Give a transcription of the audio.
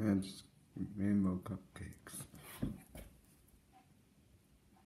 And rainbow cupcakes.